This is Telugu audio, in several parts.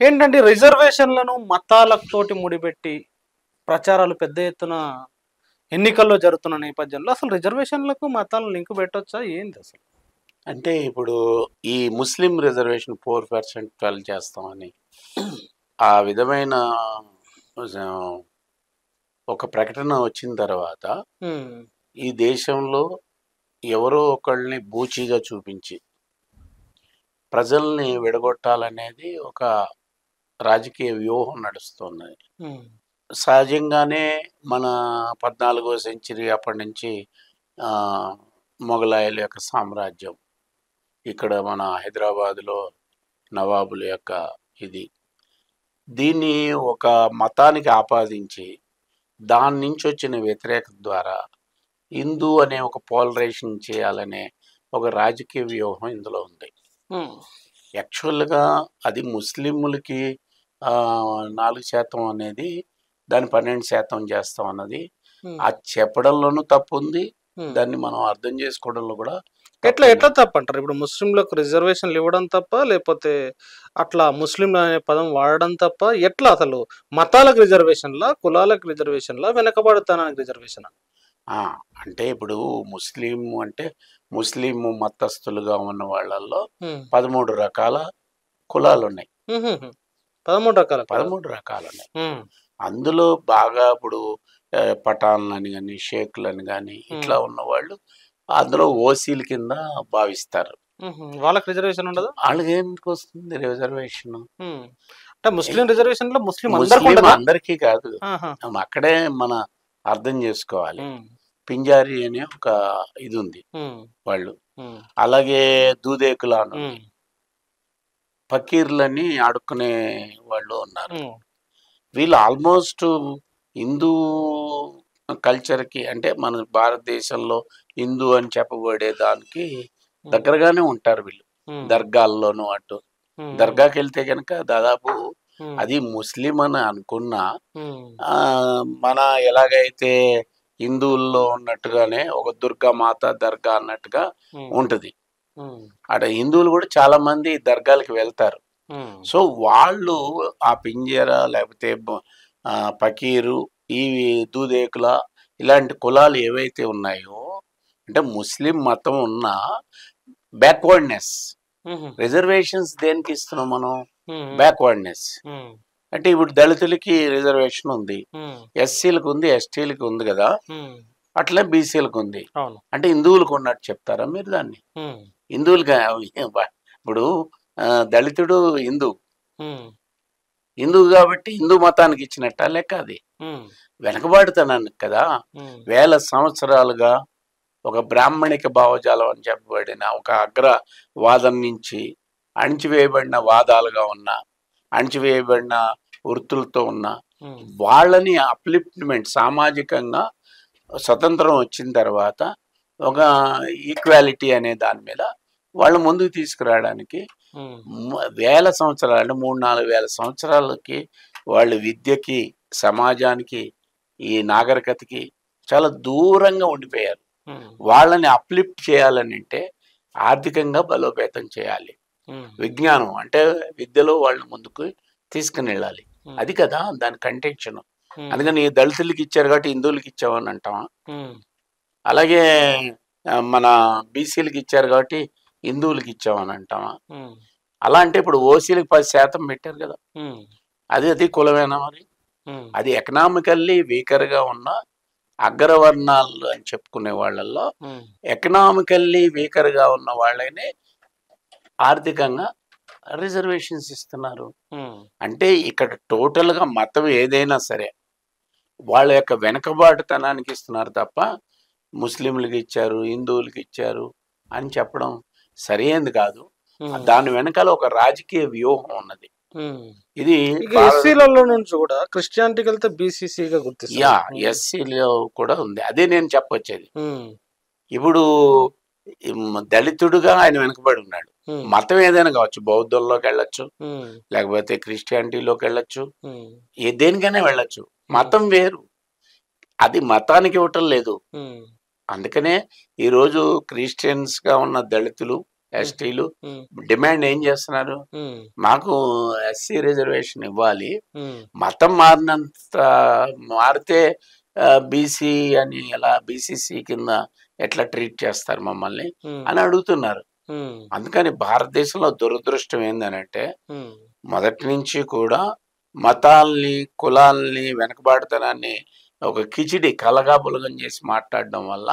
ఏంటంటే రిజర్వేషన్లను మతాలతోటి ముడిపెట్టి ప్రచారాలు పెద్ద ఎత్తున ఎన్నికల్లో జరుగుతున్న నేపథ్యంలో అసలు రిజర్వేషన్లకు మతాలను లింక్ పెట్టొచ్చా ఏంది అసలు? అంటే ఇప్పుడు ఈ Muslim reservation four percent twelve చేస్తామని ఆ విధమైన ఒక ప్రకటన వచ్చిన తర్వాత ఈ దేశంలో ఎవరో ఒకళ్ళని బూచీగా చూపించి ప్రజల్ని విడగొట్టాలనేది ఒక రాజకీయ వ్యూహం నడుస్తున్నది సహజంగానే మన పద్నాలుగో సెంచరీ అప్పటి నుంచి మొఘలాయుల యొక్క సామ్రాజ్యం ఇక్కడ మన హైదరాబాదులో నవాబుల యొక్క ఇది దీన్ని ఒక మతానికి ఆపాదించి దాని నుంచి వచ్చిన వ్యతిరేకత ద్వారా హిందూ అనే ఒక పోలరైజేషన్ చేయాలనే ఒక రాజకీయ వ్యూహం ఇందులో ఉంది. యాక్చువల్గా అది ముస్లింలకి నాలుగు శాతం అనేది దాన్ని పన్నెండు శాతం చేస్తాం అన్నది. అది చెప్పడంలోనూ తప్పు ఉంది. దాన్ని మనం అర్థం చేసుకోవడంలో కూడా ఎట్లా ఎట్లా తప్పంటారు? ఇప్పుడు ముస్లింలకు రిజర్వేషన్లు ఇవ్వడం తప్ప లేకపోతే అట్లా ముస్లింలు అనే పదం వాడడం తప్ప ఎట్లా అసలు మతాలకు రిజర్వేషన్లా కులాలకు రిజర్వేషన్లా వెనకబడుతానానికి రిజర్వేషన్? ఆ, అంటే ఇప్పుడు ముస్లిం అంటే ముస్లిం మతస్థులుగా ఉన్న వాళ్ళల్లో పదమూడు రకాల కులాలు ఉన్నాయి పదమూడు రకాల. పదమూడు రకాలు ఉన్నాయి అందులో బాగా ఇప్పుడు పఠాన్లని కానీ షేక్లని కానీ ఇట్లా ఉన్న వాళ్ళు అందులో ఓసీల కింద భావిస్తారు. వాళ్ళకి రిజర్వేషన్ ఉండదు? వాళ్ళకి ఎందుకు వస్తుంది రిజర్వేషన్. అంటే ముస్లిం రిజర్వేషన్లో ముస్లిం అందరికి ముస్లిం ఉండదా? అందరికీ కాదు. అక్కడే మన అర్థం చేసుకోవాలి. పింజారి అనే ఒక ఇది ఉంది వాళ్ళు. అలాగే దూదేకులా అని ఉంది. ఉమ్, ఫకీర్లని ఆడుకునే వాళ్ళు ఉన్నారు. వీళ్ళు ఆల్మోస్ట్ హిందూ కల్చర్కి అంటే మన భారతదేశంలో హిందూ అని చెప్పబడే దానికి దగ్గరగానే ఉంటారు వీళ్ళు. దర్గాల్లోనూ అటు. దర్గాకి వెళ్తే కనుక దాదాపు అది ముస్లిం అని అనుకున్నా మన ఎలాగైతే హిందువుల్లో ఉన్నట్టుగానే ఒక దుర్గా మాత దర్గా అన్నట్టుగా ఉంటది. అక్కడ హిందువులు కూడా చాలా మంది దర్గాలకు వెళ్తారు. సో వాళ్ళు ఆ పింజర లేకపోతే పకీరు ఈ దూదేకుల ఇలాంటి కులాలు ఏవైతే ఉన్నాయో అంటే ముస్లిం మతం ఉన్న బ్యాక్వర్డ్నెస్. రిజర్వేషన్స్ దేనికి ఇస్తున్నాం మనం? బ్యాక్వర్డ్నెస్. అంటే ఇప్పుడు దళితులకి రిజర్వేషన్ ఉంది. ఎస్సీలకు ఉంది ఎస్టీలకు ఉంది కదా? అట్లే బీసీలకు ఉంది. అంటే హిందువులకు ఉన్నట్టు చెప్తారా మీరు దాన్ని? హిందువులుగా ఇప్పుడు దళితుడు హిందూ. హిందువు కాబట్టి హిందూ మతానికి ఇచ్చినట్ట లెక్క అది? ఉమ్, వెనకబాటుతనానికి కదా? వేల సంవత్సరాలుగా ఒక బ్రాహ్మణిక భావజాలం అని చెప్పబడిన ఒక అగ్రవాదం నుంచి అణిచివేయబడిన వాదాలుగా ఉన్న అణిచివేయబడిన వృత్తులతో ఉన్న వాళ్ళని అప్లిఫ్ట్మెంట్ సామాజికంగా స్వతంత్రం వచ్చిన తర్వాత ఒక ఈక్వాలిటీ అనే దాని మీద వాళ్ళ ముందుకు తీసుకురావడానికి వేల సంవత్సరాలు అంటే మూడు నాలుగు వేల సంవత్సరాలకి వాళ్ళు విద్యకి సమాజానికి ఈ నాగరికతకి చాలా దూరంగా ఉండిపోయారు. వాళ్ళని అప్లిఫ్ట్ చేయాలని అంటే ఆర్థికంగా బలోపేతం చేయాలి. విజ్ఞానం అంటే విద్యలో వాళ్ళు ముందుకు తీసుకుని వెళ్ళాలి. అది కదా దాని కంటెన్షన్ అందుకని దళితులకి ఇచ్చారు కాబట్టి హిందువులకి ఇచ్చామని అంటాం ఉమ్, అలాగే మన బీసీలకి ఇచ్చారు కాబట్టి హిందువులకి ఇచ్చామని అంటామా? అలా అంటే ఇప్పుడు ఓసీలకు పది శాతం పెట్టారు కదా. అది అది కులమేనా మరి? అది ఎకనామికల్లీ వీకర్గా ఉన్న అగ్రవర్ణాలు అని చెప్పుకునే వాళ్ళల్లో ఎకనామికల్లీ వీకర్గా ఉన్న వాళ్ళనే ఆర్థికంగా రిజర్వేషన్స్ ఇస్తున్నారు. అంటే ఇక్కడ టోటల్గా మతం ఏదైనా సరే వాళ్ళ యొక్క వెనకబాటుతనానికి ఇస్తున్నారు తప్ప ముస్లింలకు ఇచ్చారు హిందువులకి ఇచ్చారు అని చెప్పడం సరైనది కాదు. దాని వెనకాల ఒక రాజకీయ వ్యూహం ఉన్నది. ఇది ఎస్సీలలో నుంచి కూడా క్రిస్టియానిటీకి వెళ్తే బీసీసీగా గుర్తిస్తారు. యా ఎస్సీలో కూడా ఉంది. అదే నేను చెప్పొచ్చేది. ఇప్పుడు దళితుడుగా ఆయన వెనకబడి ఉన్నాడు. మతం ఏదైనా కావచ్చు బౌద్ధంలోకి వెళ్ళొచ్చు లేకపోతే క్రిస్టియానిటీలోకి వెళ్ళొచ్చు ఏ దేనికైనా వెళ్ళొచ్చు. మతం వేరు. అది మతానికి ఇవ్వటం లేదు. అందుకనే ఈరోజు క్రిస్టియన్స్గా ఉన్న దళితులు ఎస్టీలు డిమాండ్ ఏం చేస్తున్నారు? మాకు ఎస్సీ రిజర్వేషన్ ఇవ్వాలి. మతం మారినంత మారితే బీసీ అని ఎలా బీసీసీ కింద ఎట్లా ట్రీట్ చేస్తారు మమ్మల్ని అని అడుగుతున్నారు. అందుకని భారతదేశంలో దురదృష్టం ఏందనంటే మొదటి నుంచి కూడా మతాల్ని కులాల్ని వెనకబాటుతనాన్ని ఒక కిచిడి కలగాపులగం చేసి మాట్లాడడం వల్ల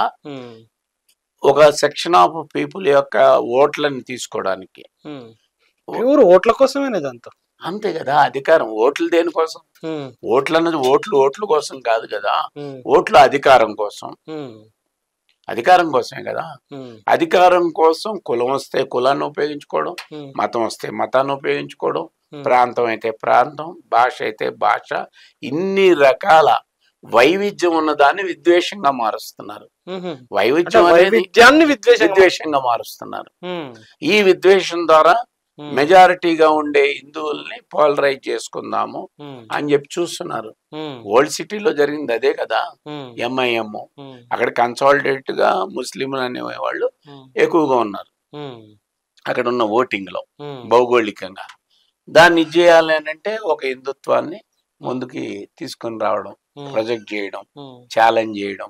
ఒక సెక్షన్ ఆఫ్ పీపుల్ యొక్క ఓట్లని తీసుకోవడానికి. ప్యూర్ ఓట్ల కోసమేనా ఇదంతా? అంతే కదా అధికారం. ఓట్లు దేనికోసం ఓట్లు అన్నది ఓట్లు ఓట్ల కోసం కాదు కదా ఓట్లు అధికారం కోసం. అధికారం కోసమే కదా. అధికారం కోసం కులం వస్తే కులాన్ని ఉపయోగించుకోవడం మతం వస్తే మతాన్ని ఉపయోగించుకోవడం ప్రాంతం అయితే ప్రాంతం భాష అయితే భాష ఇన్ని రకాల వైవిధ్యం ఉన్న దాన్ని విద్వేషంగా మారుస్తున్నారు. వైవిధ్యం వైవిధ్యాన్ని విద్వేషంగా మారుస్తున్నారు. ఈ విద్వేషం ద్వారా మెజారిటీగా ఉండే హిందువుల్ని పోలరైజ్ చేసుకుందాము అని చెప్పి చూస్తున్నారు. ఓల్డ్ సిటీలో జరిగింది అదే కదా? ఎంఐఎం అక్కడ కన్సాలిడేట్గా ముస్లింలు అనేవాళ్ళు ఎక్కువగా ఉన్నారు. అక్కడ ఉన్న ఓటింగ్లో భౌగోళికంగా. దాన్ని చేయాలి అని అంటే ఒక హిందుత్వాన్ని ముందుకి తీసుకొని రావడం. ప్రొజెక్ట్ చేయడం ఛాలెంజ్ చేయడం.